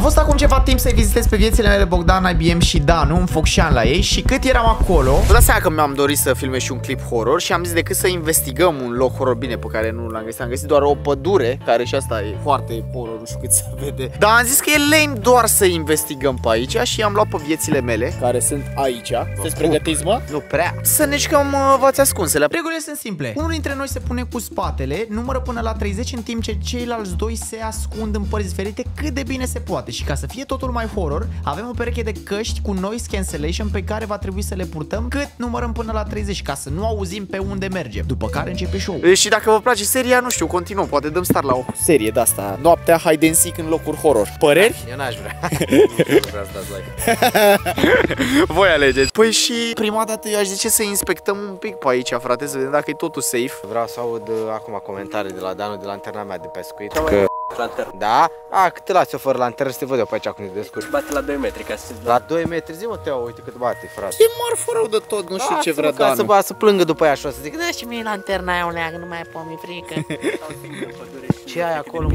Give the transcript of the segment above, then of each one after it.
Am fost acum ceva timp să-i vizitez pe viețile mele Bogdan, IBM și Danu în Focșan la ei și cât eram acolo, vă dați seama că mi-am dorit să filmez și un clip horror și am zis decât să investigăm un loc horror bine pe care nu l-am găsit. Am găsit doar o pădure, care și asta e foarte horror, nu știu cât se vede. Dar am zis că e lame doar să investigăm pe aici și am luat pe viețile mele, care sunt aici. Sunteți pregătiți, mă? Nu prea. Să ne jucăm uh, v-ați ascunsele. Regulile sunt simple. Unul dintre noi se pune cu spatele, numără până la 30 în timp ce ceilalți doi se ascund în părți diferite cât de bine se poate. Și ca să fie totul mai horror, avem o pereche de căști cu noise cancellation pe care va trebui să le purtăm cât numărăm până la 30 ca să nu auzim pe unde mergem. După care începe show. Și dacă vă place seria, nu știu, continuăm, poate dăm start la o serie de asta. Noaptea hide and seek în locuri horror. Păreri? Eu n-aș vrea. nu vreau să dați like. Voi alegeți. Păi și prima dată eu aș zice să inspectăm un pic pe aici, frate, să vedem dacă e totul safe. Vreau să aud uh, acum comentarii de la Danu de lanterna mea de pescuit. Că... Da? A, cât te lași eu fără lanternă să te văd eu pe aici cum te descurci. Bate la 2 metri ca să La 2 metri, zi mă, Teo, uite cât bate, frate. E marfă rău de tot, nu știu ce vrea Ca să, Danu. ba, să plângă după aia și o să zic, da, și mie lanterna aia o leagă, nu mai pot, mi frică. Ce ai acolo?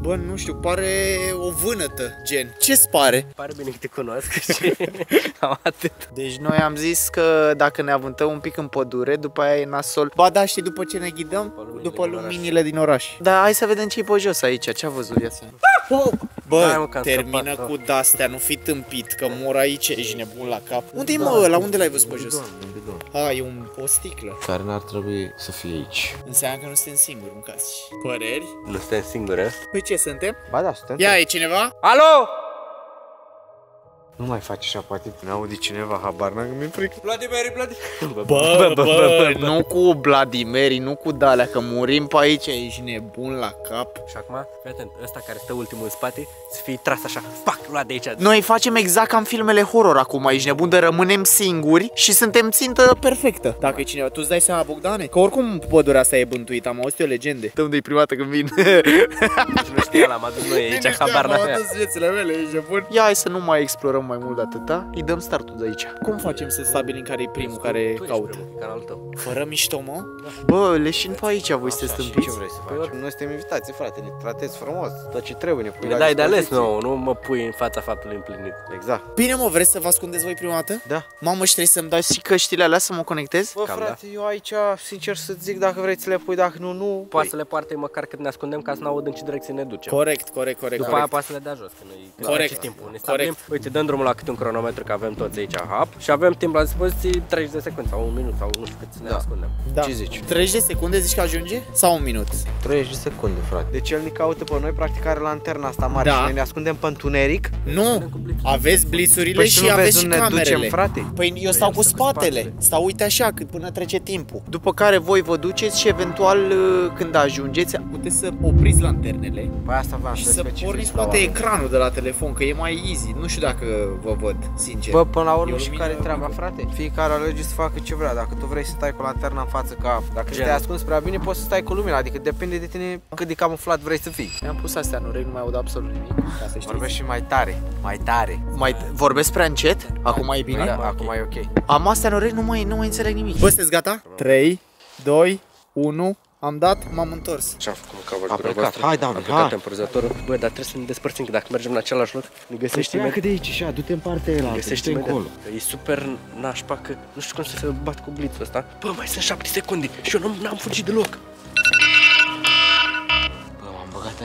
Bă, nu știu, pare o vânătă, gen. Ce-ți pare? Pare bine că te cunosc și am atât. Deci noi am zis că dacă ne avântăm un pic în pădure, după aia e nasol. Ba da, știi după ce ne ghidăm? luminile După din oraș. luminile din oraș. Da, hai să vedem ce e pe jos aici. Ce a văzut viața? Hai, Bă, mă, că am termină scăpat, cu dastea, nu fi tâmpit, că mor aici, ești nebun la cap. Unde e mă ăla? Unde l-ai văzut pe jos? A, e un, o sticlă. Care n-ar trebui să fie aici. Înseamnă că nu suntem singuri, mâncați. Păreri? Nu suntem singuri, ă? Păi ce suntem? Ba da, suntem. Ia, e cineva? Alo! Nu mai faci așa, poate ne aude cineva, habar n-am, mi-e frică. Vladimir, Vladimir. Bă, bă, nu cu Vladimiri, nu cu dalea, că murim pe aici, ești nebun la cap. Și acum, fii atent, ăsta care stă ultimul în spate, să fie tras așa, pac, luat de aici. Noi facem exact ca în filmele horror acum, ești nebun de rămânem singuri și suntem țintă perfectă. Dacă e cineva, tu îți dai seama, Bogdane? Că oricum pădurea asta e bântuită, am auzit o legende. Dăm de prima dată când vin. Nu știa, l-am adus noi aici, habar n-avea. viețile mele, ești nebun. Ia hai să nu mai explorăm mai mult de atâta, îi dăm startul de aici. Cum facem să stabilim care e primul care Tu ești caută? primul, canalul tău. Fără mișto, mă? Bă, leșin pe aici, voi sunteți Și ce stâmpiți. vrei să faci? Noi suntem invitații, frate, ne tratezi frumos, tot ce trebuie, ne pui Le la dai de ales dispoziție. nouă, nu mă pui în fața faptului împlinit. Exact. Bine mă, vreți să vă ascundeți voi prima dată? Da. Mamă, și trebuie să-mi dai și căștile alea să mă conectez? Bă, Cam frate, eu aici, sincer să zic, dacă vreți să le pui, dacă nu, nu. Poate să le poarte măcar cât ne ascundem ca să nu aud în ce direcție ne ducem. Corect, corect, corect. După aia poate să le dea jos, că noi când Corect, ce timpul. Ne corect. stabilim, uite, dăm drumul la câte un cronometru, că avem toți aici hap și avem timp la dispoziție 30 de secunde sau un minut sau nu știu cât să ne Da. ascundem. Da. Ce zici? 30 de secunde zici că ajunge? Sau un minut? 30 de secunde, frate. Deci el ne caută pe noi, practic are lanterna asta mare Da. și noi ne ascundem pe întuneric. Nu, aveți blițurile Păi și nu aveți vezi și unde ne camerele. ducem, frate? Păi eu stau cu spatele. Stau uite așa, cât până trece timpul. După care voi vă duceți și eventual uh, când ajungeți, puteți să opriți lanternele Păi asta vreau și să să specific porniți la poate oameni. ecranul de la telefon, că e mai easy. Nu știu dacă vă văd, sincer. Bă, până la urmă E o și lumină care e treaba, mică. frate? Fiecare alege să facă ce vrea. Dacă tu vrei să stai cu lanterna în față ca dacă Gen. te ascunzi prea bine, poți să stai cu lumina, adică depinde de tine cât de camuflat vrei să fii. Mi-am pus astea în urechi, nu mai aud absolut nimic. Ca să știți. Vorbești și mai tare, mai tare. Mai vorbesc prea încet? Acum e bine? Da, acum e ok. Am astea în urechi, nu mai, nu mai înțeleg nimic. Bă, sunteți gata? 3, 2, 1, am dat, m-am întors. Ce-am făcut în cavă A plecat. Hai, Doamne, Am plecat hai. temporizătorul. Bă, dar trebuie să ne despărțim, că dacă mergem în același loc, ne găsești Păi imediat. că de aici, așa, du-te în partea aia, Ne du-te găsești încolo. imediat. E super nașpa că nu știu cum să se bat cu blitzul ăsta. Bă, mai sunt 7 secunde și eu nu- n-am fugit deloc.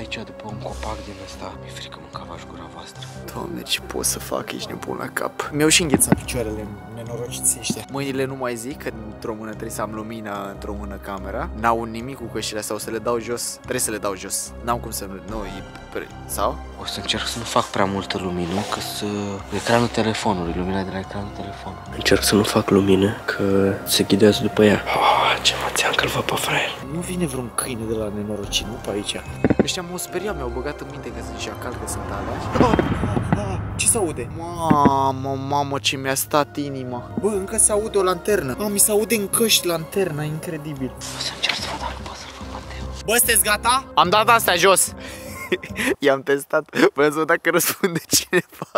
Aici după un copac din ăsta. Mi-e frică, mâncava și gura voastră. Doamne, ce pot să fac, ești nebun la cap. Mi-au și înghețat picioarele, nenorociți ăștia. Mâinile nu mai zic, că într-o mână trebuie să am lumina, într-o mână camera. N-au nimic cu căștile astea, o să le dau jos. Trebuie să le dau jos. N-am cum să nu, nu e pre... Sau? O să încerc să nu fac prea multă lumină, că să... Ecranul telefonului, lumina de la ecranul telefonului. Încerc să nu fac lumină, că se ghidează după ea. Oh, ce mă ți-am că văd pe fraier. Nu vine vreun câine de la nenorocit, nu pe aici. Ăștia m-au speriat, mi-au băgat în minte că sunt jacal, că sunt alea. Ah, ah, Ce se aude? Mamă, mamă, ce mi-a stat inima. Bă, încă se aude o lanternă. Ah, mi se aude în căști lanterna, incredibil. O să încerc să văd dacă pot să-l văd Mateo. Bă, sunteți gata? Am dat astea jos. I-am testat. Vreau să văd dacă răspunde cineva.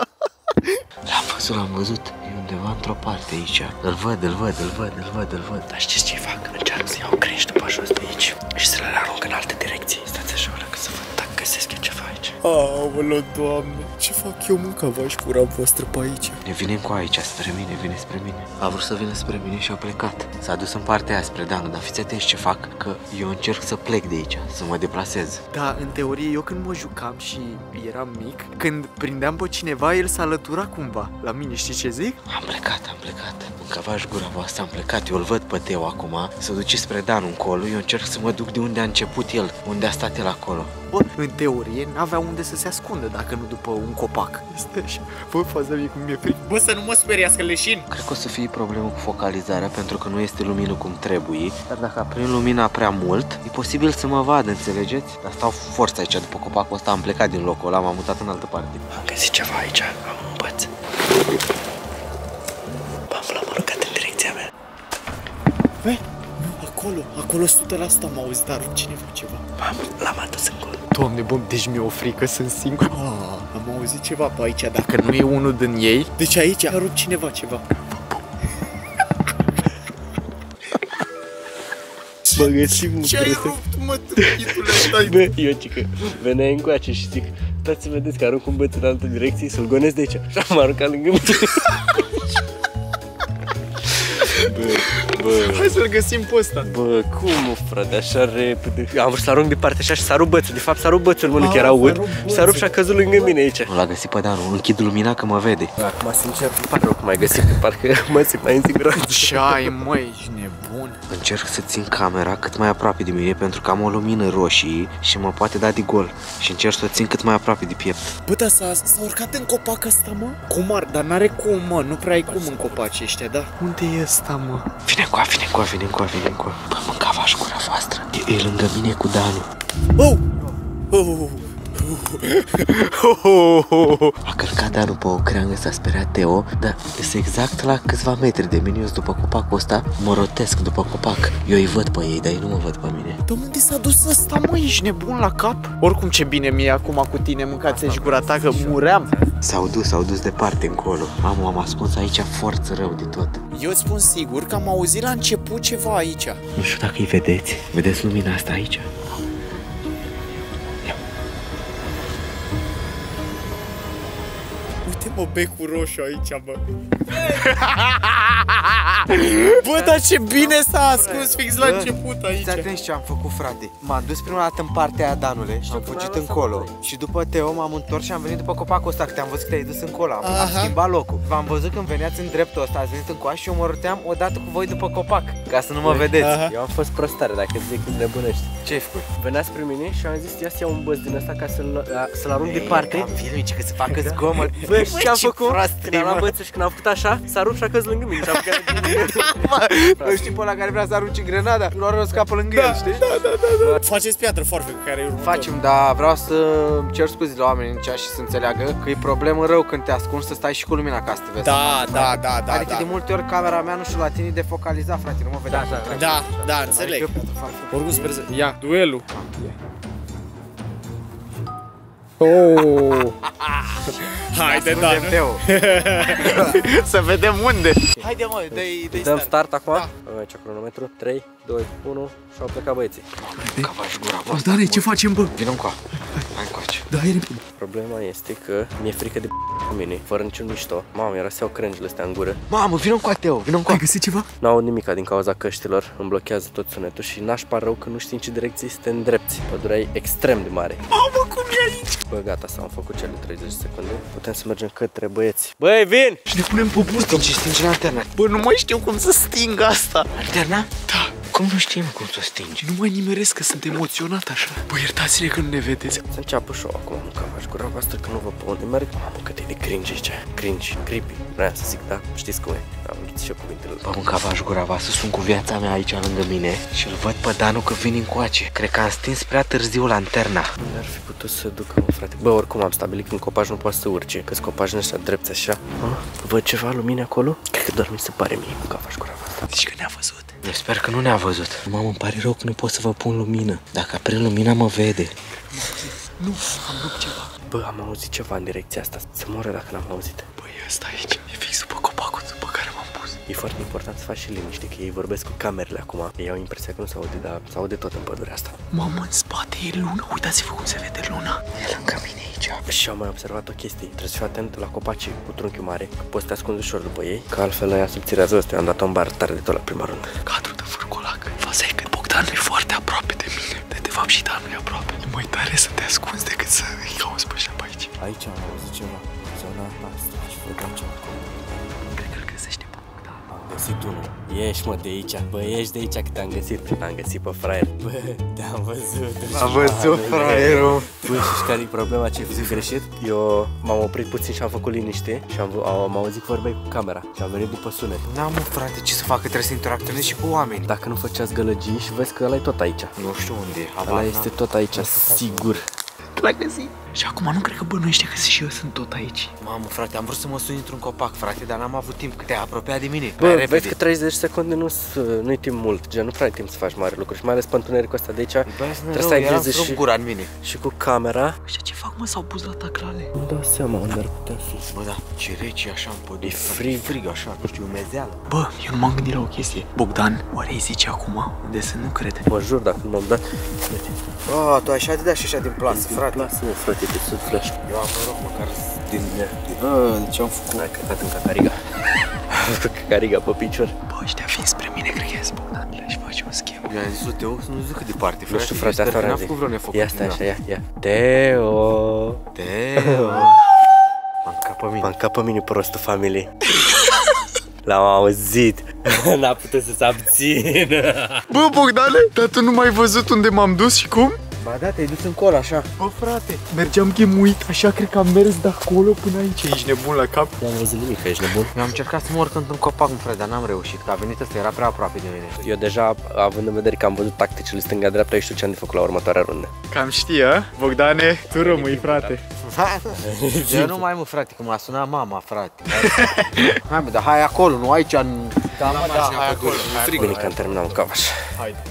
L-am văzut, l-am văzut. E undeva într-o parte aici. Îl văd, îl văd, îl văd, îl văd, îl văd. Dar știți ce fac? Încearcă să iau cringe după jos de aici și să le arunc în alte direcții. Stați așa, o leagă să văd dacă găsesc eu ceva aici. Aoleu, doamne, ce fac eu, mă, că v-aș cura voastră pe aici? Ne vine cu aici, spre mine, vine spre mine. A vrut să vină spre mine și a plecat. S-a dus în partea aia spre Danu, dar fiți atenți ce fac, că eu încerc să plec de aici, să mă deplasez. Da, în teorie, eu când mă jucam și eram mic, când prindeam pe cineva, el s-a alătura cumva la mine, știi ce zic? Am plecat, am plecat. În cavaș gura voastră am plecat. Eu îl văd pe Teo acum. Să duce spre Danu încolo. Eu încerc să mă duc de unde a început el, unde a stat el acolo. Bă, în teorie, n-avea unde să se ascundă dacă nu după un copac. Este așa. Bă, faza mie cum mi-e frică. Bă, să nu mă speriască leșin. Cred că o să fie problemă cu focalizarea pentru că nu este lumină cum trebuie. Dar dacă aprind lumina prea mult, e posibil să mă vadă, înțelegeți? Dar stau forță aici după copacul ăsta, am plecat din locul ăla, m-am mutat în altă parte. Am găsit ceva aici, am un băț. Bam, l-am aruncat în direcția mea. Bă, nu, acolo, acolo 100% am auzit, dar cineva ceva. Bam, l-am adus încolo. Doamne, bă, deci mi-e o frică, sunt singur. Ah, am auzit ceva pe aici, dacă nu e unul din ei. Deci aici a rupt cineva ceva. Bă, găsim un Ce ai prieten. rupt, mă, trăitule ăsta? Bă, eu cică, veneai încoace și zic, dați să vedeți că arunc un băț în altă direcție, să-l gonesc de aici. Și am aruncat lângă mine. bă, bă, Hai să-l găsim pe ăsta. bă, cum, mă, frate, așa repede? Am vrut să arunc de partea așa și s-a rupt bățul. De fapt, s-a rupt bățul, mă, nu Ah, chiar s-a aud. rupt S-a rupt și a căzut lângă mine aici. Nu l-a găsit pe Danu, închid lumina că mă vede. Acum, sincer, îmi pare rău că m-ai găsit, că parcă mă simt mai în siguranță. Ce ai, măi, ești nebun. Încerc să țin camera cât mai aproape de mine pentru că am o lumină roșie și mă poate da de gol. Și încerc să o țin cât mai aproape de piept. Bă, dar s-a, s-a urcat în copac ăsta, mă? Cum ar, dar n-are cum, mă, nu prea ai cum în copaci ăștia, da? Unde e ăsta, mă? Vine cu vine cu vine cu vine cu Bă, mâncava și gura voastră. E, e lângă mine cu Danu. Oh! Oh! A călcat Danu pe o creangă, s-a speriat Teo, dar este exact la câțiva metri de mine, eu sunt după copacul ăsta, mă rotesc după copac. Eu îi văd pe ei, dar ei nu mă văd pe mine. Dar unde s-a dus ăsta, mă? Ești nebun la cap? Oricum ce bine mie acum cu tine, mâncați și gura ta, că muream. S-au dus, s-au dus departe încolo. Mamă, am ascuns aici forță rău de tot. Eu îți spun sigur că am auzit la început ceva aici. Nu știu dacă îi vedeți. Vedeți lumina asta aici? Uite mă, becul roșu aici, bă. Bă, dar ce bine s-a ascuns fix la început aici. Fiți atenți ce am făcut, frate. M-am dus prima dată în partea aia, Danule, și am fugit încolo. Și după Teo m-am întors și am venit după copacul ăsta, că te-am văzut că te-ai dus încolo. Am, am Aha. schimbat locul. V-am văzut când veneați în dreptul ăsta, ați venit încoace și eu mă roteam odată cu voi după copac, ca să nu mă vedeți. Aha. Eu am fost prostare, dacă îți zic când nebunești. Ce ai făcut? Venea spre mine și am zis, ia să iau un băț din ăsta ca să-l, a- să-l arunc departe. Am filmit că să facă zgomot. Bă, și ce am ce făcut? prost Când am luat bățul și când am făcut așa, s-a rupt și a căzut lângă mine și am plecat Nu știi pe ăla care vrea să arunce grenada? Nu are o scapă lângă el, știi? Faceți piatră foarte cu care e următor. Facem, dar vreau să cer scuze la oameni în cea și să înțeleagă că e problemă rău când te ascunzi să stai și cu lumina ca să te vezi. Da, da, da, da, adică da. de multe ori camera mea nu știu la tine de focalizat, frate, nu mă vedea. Da, da, Da, da, înțeleg. Adică, fac- Oricum sper să... Ia, Duelo. Oh. Haide, da. Suntem Teo. Să vedem unde. Haide, mă, dă-i, dă-i Dăm start. start acum? Da. Avem aici cronometru. 3, 2, 1 și au plecat băieții. Cavaș gura voastră. Dare, ce facem, bă? Vină încoa. Hai încoace. Da, e repede. Problema este că mi-e frică de cu mine, fără niciun mișto. Mamă, era să iau crengile astea în gură. Mamă, vină încoa, Teo, vină încoa. Ai găsit ceva? Nu aud nimica din cauza căștilor, îmi blochează tot sunetul și n-aș par rău că nu știi în ce direcție să te îndrepți. Pădurea e extrem de mare. Mamă, cum e aici? Bă, gata, s-am făcut cele 30 secunde. Putem să mergem către băieți. Băi, vin! Și ne punem pe bus. Stinge, stinge lanterna. Bă, nu mai știu cum să sting asta. Lanterna? Da. Cum nu știm cum să o stingi? Nu mai nimeresc că sunt emoționat așa. Bă, iertați-ne că nu ne vedeți. Să înceapă show acum, nu cam aș gura voastră că nu vă pe unde merg. Mamă, cât e de cringe aici. Cringe, creepy. Vreau să zic, da? Știți cum e. Am înghițit și eu cuvintele. Bă, în cavaș gura voastră, sunt cu viața mea aici lângă mine și îl văd pe Danu că vine încoace. Cred că am stins prea târziu lanterna. N-ar fi putut să ducă, mă, frate. Bă, oricum am stabilit că în copaj nu poate să urce. Că-s copajul ăștia drepți așa. Ah, văd ceva lumini acolo? Cred că doar mi se pare mie cu cavaș gura voastră. Zici că ne-a văzut. Eu sper că nu ne-a văzut. Mamă, îmi pare rău că nu pot să vă pun lumină. Dacă aprind lumina, mă vede. Nu, am rupt ceva. Bă, am auzit ceva în direcția asta. Se moare dacă n-am auzit. Băi, ăsta aici. E foarte important să faci și liniște, că ei vorbesc cu camerele acum. Ei au impresia că nu se aude, dar se aude tot în pădurea asta. Mamă, în spate e luna. Uitați-vă cum se vede luna. E lângă mine aici. Și am mai observat o chestie. Trebuie să fii atent la copacii cu trunchiul mare, că poți să te ascunzi ușor după ei, că altfel aia subțirează ăsta. Eu am dat un bar tare de tot la prima rundă. Cadru de furcolac. Faza e că Bogdan e foarte aproape de mine. De, de fapt și Dan nu e aproape. E mai tare să te ascunzi decât să îi cauți pe așa pe aici. Aici am auzit ceva. Zona asta și vedeam ceva. Cred găsit unul. Ești mă de aici. Bă, ești de aici că te-am găsit. Am găsit pe fraier. Bă, te-am văzut. Am văzut fraierul. Bă, și care e problema ce ai greșit? Eu m-am oprit puțin și am făcut liniște și am, am auzit că vorbeai cu camera și am venit după sunet. N-am mă, frate, ce să fac, că trebuie să interacționez și cu oameni. Dacă nu făceați gălăgii și vezi că ăla e tot aici. Nu știu unde e, Ăla habar este n-am. tot aici, sigur. L-a găsit. Și acum nu cred că bănuiește că și eu sunt tot aici. Mamă, frate, am vrut să mă sun într-un copac, frate, dar n-am avut timp, că te-ai apropiat de mine. Bă, Prea vezi repede. că 30 de secunde nu nu timp mult, gen nu prea ai timp să faci mare lucruri și mai ales pe întunericul ăsta de aici Băi, să ne trebuie rău, să ai eram grijă strâmb și, gura în mine. și cu camera. Ăștia ce fac mă? S-au pus la taclale. Nu dau seama unde ar putea fi. Bă, da, ce rece e așa în pădure. E frate, frig. frig așa, nu știu, umezeală. Bă, eu nu m-am gândit la o chestie. Bogdan, oare îi zice acum? De să nu crede. Mă jur dacă nu m-am dat. Uite, Oh, tu așa de da și așa din plasă, frate. Lasă mă frate, te sub flash. Eu am noroc măcar din... Bă, de ce am făcut? Hai căcat în cacariga. Am făcut cacariga pe picior. Bă, ăștia fiind spre mine, cred că ies Bogdan. Le-aș face un schimb. Eu am zis lui Teo să nu zic cât departe, Nu frate. știu frate, sper asta că vreau n-a făcut vreo nefăcut. Ia stai așa, ia, ia. Teo. Teo. M-am cap pe mine. M-am cap pe mine prostul familiei. L-am auzit. N-a putut să se abțină. Bă, Bogdane, dar tu nu mai ai văzut unde m-am dus și cum? Ba da, te-ai dus încolo, așa. Bă, frate, mergeam ghemuit, așa cred că am mers de acolo până aici. Ești nebun la cap? N-am văzut nimic, ești nebun. Eu am încercat să mă urc într-un copac, mă, frate, dar n-am reușit, că a venit ăsta, era prea aproape de mine. Eu deja, având în vedere că am văzut tacticile stânga-dreapta, eu știu ce am de făcut la următoarea rundă. Cam știi, a? Bogdane, tu rămâi, frate. Eu nu mai mă, frate, că m-a sunat mama, frate. hai, mă, dar hai acolo, nu aici, în... Da, mă, da, hai acolo, frig. Bine că am terminat un cavaș.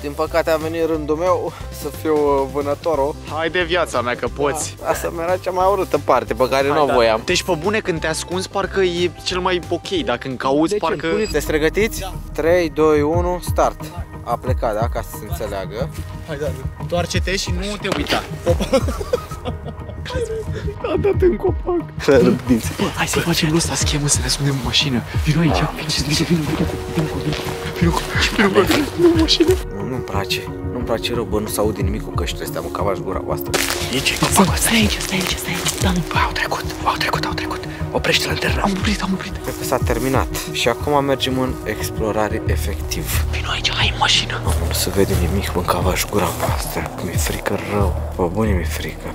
Din păcate a venit rândul meu să fiu uh, vânătorul. Hai de viața mea că poți. Asta mi era cea mai urâtă parte pe care nu o voiam. Deci pe bune când te ascunzi parcă e cel mai ok, dacă când cauți Deci, parcă... Sunteți pregătiți? Da. 3, 2, 1, start. A plecat, da? Ca să se înțeleagă. Întoarce-te și nu te uita. A dat în copac. Bă, hai să facem ăsta schemă să ne ascundem în mașină. Vino aici, vino, vino, vino, vino, vino, vino, vino, vino, vino, vino, în mașină. Nu, nu-mi place. Nu-mi place rău, bă, nu se aude nimic cu căștile astea, mă, cavaș gura voastră. Bă, bă, stai aici, stai aici, stai aici. Da, nu, bă, au trecut, au trecut, au trecut. Oprește lanterna. Am oprit, am oprit. Cred că s-a terminat. Și acum mergem în explorare efectiv. Vino aici, hai în mașină. Mamă, nu se vede nimic, mă, cavaș gura voastră. Mi-e frică rău. Bă, bune, mi-e frică.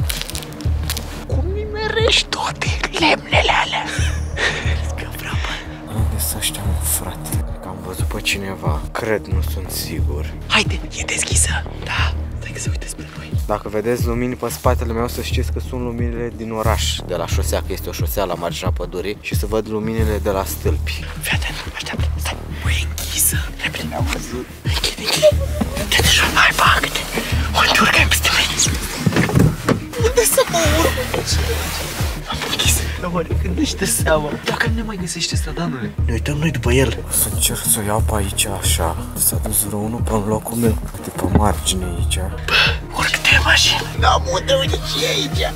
Cum nimerești toate lemnele alea? Că vreau, bă. Unde sunt ăștia, mă, frate? Cred că am văzut pe cineva. Cred, nu sunt sigur. Haide, e deschisă. Da, stai că se uite spre noi. Dacă vedeți lumini pe spatele meu, să știți că sunt luminile din oraș, de la șosea, că este o șosea la marginea pădurii și să văd luminile de la stâlpi. Fii atent, așteaptă, stai. Bă, e închisă. Repede, ne-au văzut. Închide, închide. Dă-te jos, hai, bagă-te. Unde urcăm peste mine? Oare când își dă seama? Dacă nu ne mai găsește ăsta, Danule. Ne uităm noi după el. O să încerc să o iau pe aici, așa. S-a dus vreo unul pe locul meu. Uite, pe margine aici. Urcă-te în mașină. Da, unde, uite ce e aici.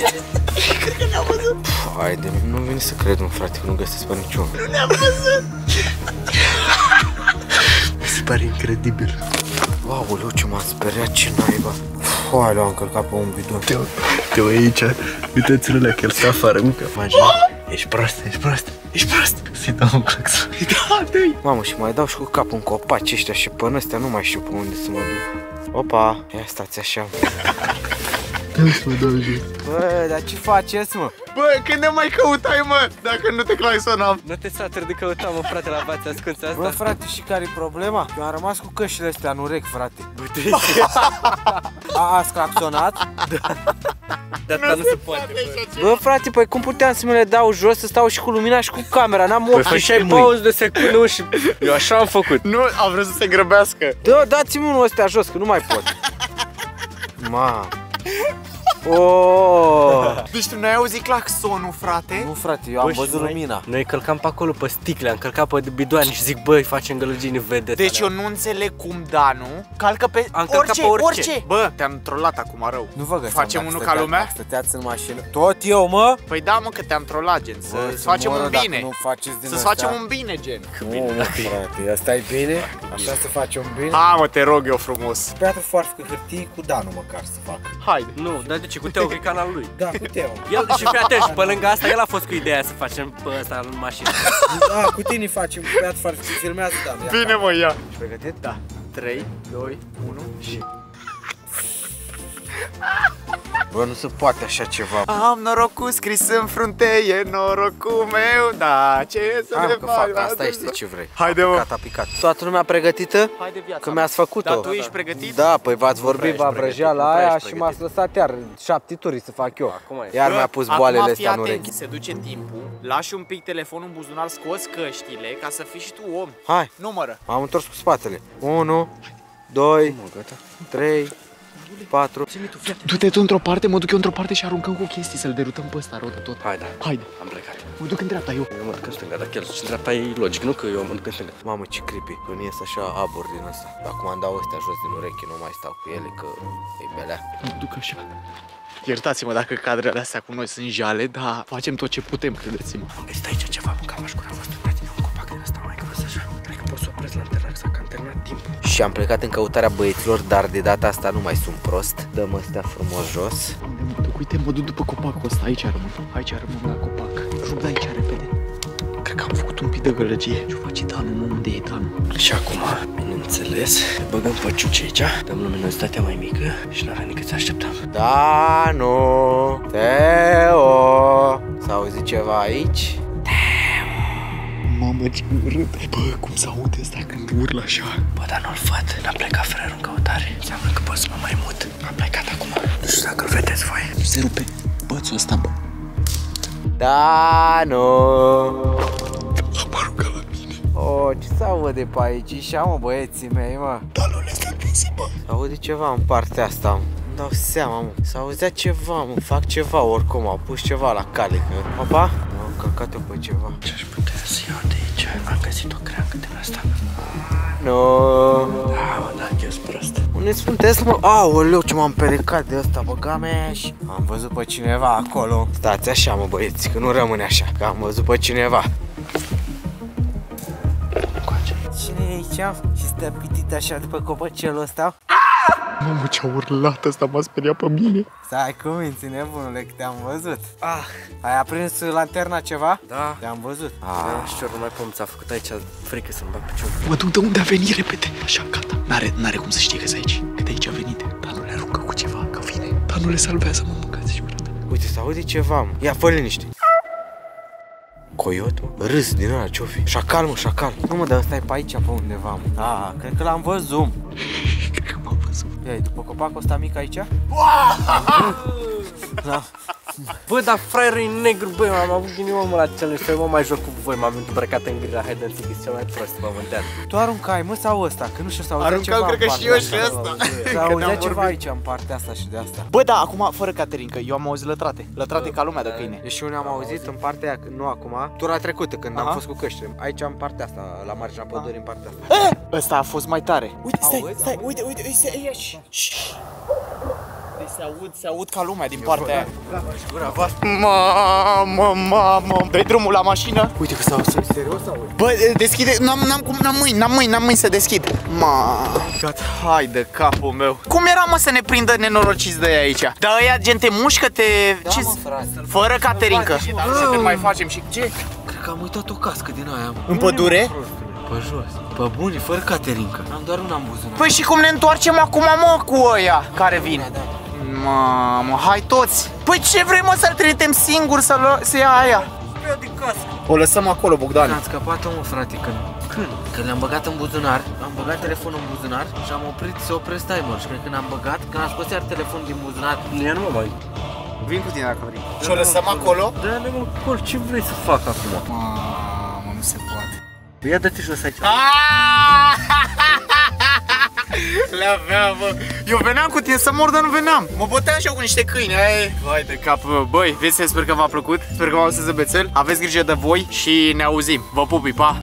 Cred că ne-a văzut. Haide, nu vine să cred, mă, frate, că nu găsesc pe niciun. Nu ne-a văzut. Mi se pare incredibil. Aoleu, ce m-am speriat, ce naiba. Foai, l-am încălcat pe un bidon. Te uiți aici, uitați-l la că el stă afară, mă, că imagine. Ești prost, ești prost, ești prost. Să-i dau un claxon. Da, dă-i. Mamă, și mai dau și cu capul în copaci ăștia și până ăstea nu mai știu pe unde să mă duc. Opa, ia stați așa. Bă, dar ce faceți, mă? Bă, când ne mai căutai, mă, dacă nu te claxonam? Nu te saturi de căutat, mă, frate, la bața ascunsă asta. Bă, frate, și care e problema? Eu am rămas cu căștile astea în urechi, frate. Uite, A, ați claxonat? dar asta nu se poate, bă. Bă, frate, păi cum puteam să mi le dau jos, să stau și cu lumina și cu camera? N-am Păi ochi făceai și mâini. pauză de secundă mă, și eu așa am făcut. Nu, a vrut să se grăbească. Da, dați-mi unul ăsta jos, că nu mai pot. Ma. Oh! Deci tu n-ai auzit claxonul, frate? Nu frate, eu am Bă, și văzut noi- lumina. Noi călcam pe acolo pe sticle, am călcat pe bidoane și zic, băi, facem gălăgini, vedeți. Deci eu nu înțeleg cum Danu calcă pe Am călcat orice, pe orice. orice. Bă, te-am trollat acum rău. Nu vă găseam Facem dacă unul stătea- ca lumea? dacă Stăteați în mașină. Tot eu, mă? Păi da, mă, că te-am trollat, gen, să Bă, să facem moră un dacă bine. Nu faceți din Să-ți astea. facem un bine, gen. Nu, mă, frate, asta e bine? Așa să facem bine? A, mă, te rog eu frumos. Piatră foarte cu hârtie cu Danu măcar să fac. Haide. Nu, dar de ce? Cu Teo, că e canalul lui. Da, cu Teo. El, și fii atent, și pe lângă asta, el a fost cu ideea să facem pe ăsta în mașină. Da, cu tine facem piatră foarte cu filmează Danu. ia. Bine, mă, ia. Pregătit? Da. 3, 2, 1 și... Bă, nu se poate așa ceva. Am norocul scris în frunte, e norocul meu, da, ce să Hai ne mă, că fac asta, fac? știi ce vrei. Haide, mă. Picat, a picat. Toată lumea pregătită? Haide viața. Că mi-ați făcut-o. Da, tu ești pregătit? Da, păi v-ați vorbit, prea v-a ești pregătit, vrăjea nu la prea aia ești și m-ați lăsat iar șapte turi să fac eu. Acum e. Iar mi-a pus boalele Acum astea în fii atent, urechi. se duce timpul, lași un pic telefonul în buzunar, scoți căștile ca să fii și tu om. Hai, Numără. m-am întors cu spatele. 1, 2, 3, 4. Du-te tu într-o parte, mă duc eu într-o parte și aruncăm cu chestii să-l derutăm pe ăsta, rodă tot. Hai, da. Haide. Am plecat. Mă duc în dreapta eu. Eu mă duc în stânga, dar el și în dreapta e logic, nu că eu mă duc în stânga. Mamă, ce creepy. Când ies așa abur din ăsta. Acum am dau ăstea jos din ureche, nu mai stau cu ele, că e belea. Mă duc așa. Iertați-mă dacă cadrele astea cu noi sunt jale, dar facem tot ce putem, credeți-mă. Am găsit aici ceva, mă, cam aș gura așa. Cred că pot să opresc la antena, că am terminat timpul. Și am plecat în căutarea băieților, dar de data asta nu mai sunt prost. Dăm astea frumos jos. Unde mă duc? Uite, mă duc după copacul ăsta, aici rămân. Aici rămân la copac. Rup de aici repede. Cred că am făcut un pic de gălăgie. Ce face Danu, mă? Unde e Danu? Și acum, bineînțeles, băgăm păciuci aici, dăm luminozitatea mai mică și la rani cât să așteptăm. Danu, Teo, s-a auzit ceva aici? Mamă, ce urât. Bă, cum se aude asta când urlă așa? Bă, dar nu-l văd, n-a plecat frerul în căutare. Înseamnă că pot să mă mai mut. Am plecat acum. Nu știu dacă-l vedeți voi. Se rupe bățul ăsta, bă. Danu! Am aruncat la mine. Oh, ce se aude pe aici? Și mă, băieții mei, mă. Danu le stă puse, bă. Se aude ceva în partea asta, mă. Îmi dau seama, mă. S-auzea ceva, mă. Fac ceva oricum, au pus ceva la cale. Că... Papa? Am călcat eu pe ceva. Ce aș putea să iau de aici? Am găsit o creangă din asta. Nu. Da, mă, da, eu sunt prost. Unde sunteți, mă? Aoleu, ce m-am perecat de ăsta, bă, gameș. Am văzut pe cineva acolo. Stați așa, mă, băieți, că nu rămâne așa. Că am văzut pe cineva. Încoace. Cine e aici? Și stă pitit așa după copăcelul ăsta? Mamă, ce-a urlat ăsta, m-a speriat pe mine. Stai cu minți, nebunule, că te-am văzut. Ah, ai aprins lanterna ceva? Da. Te-am văzut. Da, Ah, și nu mai pot, ți-a făcut aici frică să-mi bag piciorul. Mă duc de unde a venit repede. Așa, gata. N-are, n-are cum să știe că aici. Că de aici a venit. Dar nu le aruncă cu ceva, că vine. Dar nu le salvează, mă, mâncați și brată. uite, se aude ceva, mă. Ia, fă liniște. Coiot, mă? Râs din ăla, ce-o fi? Șacal, mă, șacal. Nu, mă, dar ăsta e pe aici, pe undeva, mă. Ah, cred că l-am văzut. Ia, e după copacul ăsta mic aici? Da. Bă, dar fraierul e negru, băi, m-am avut ghinionul la challenge, să mă mai joc cu voi, m-am îmbrăcat în gri la Hide and Seek, e cel mai prost pământean. Tu aruncai, mă, sau ăsta? Că nu știu, s-auzea Aruncam, ceva cred în că și partea eu și asta. ăsta. Că S-auzea ne-am ceva vorbit. aici, în partea asta și de asta. Bă, da, acum, fără Caterinca, eu am auzit lătrate. Lătrate ca lumea de câine. Deci unde am auzit în partea aia, nu acum, tura trecută când am Aha. fost cu căștile. Aici în partea asta, la marginea pădurii, în partea asta. Eh, Ăsta a fost mai tare. Uite, stai, Auzi? stai, uite, uite, uite, uite, uite, Deci se aud, se aud ca lumea din partea aia. Mamă, mamă, dai drumul la mașină? Uite că s-au sunt serios sau? Bă, deschide, n-am, n-am cum, n-am mâini, n-am mâini, n-am mâini să deschid. Ma, gata, hai de capul meu. Cum era mă să ne prindă nenorociți de aia aici? Da, ăia gen te mușcă-te... Da, ce mă, frate. Fără caterincă. Dar Ce te mai facem și ce? Cred că am uitat o cască din aia. În pădure? Pe jos. Pe bune, fără caterincă. Am doar una în buzunar. Păi și cum ne întoarcem acum, mă, cu ăia care vin? Da, Mamă, hai toți! Păi ce vrei, mă, să-l trimitem singur să, lua, să ia aia? din cască. O lăsăm acolo, Bogdan. Am scăpat mă, frate, când... Când? Când le-am băgat în buzunar, am băgat telefonul în buzunar și am oprit să opresc timer. Și cred că când am băgat, când am scos iar telefonul din buzunar, Ea nu mă mai... Vin cu tine dacă vrei. Și o lăsăm acolo? Da, ne mă, col, ce vrei să fac acum? Mamă, nu se poate. Ia dă-te jos aici. Le avea, bă. Eu veneam cu tine să mor, dar nu veneam. Mă băteam și eu cu niște câini. Ai, vai de cap, bă. Băi, vezi, sper că v-a plăcut. Sper că v-au să zăbețel. Aveți grijă de voi și ne auzim. Vă pupi, pa!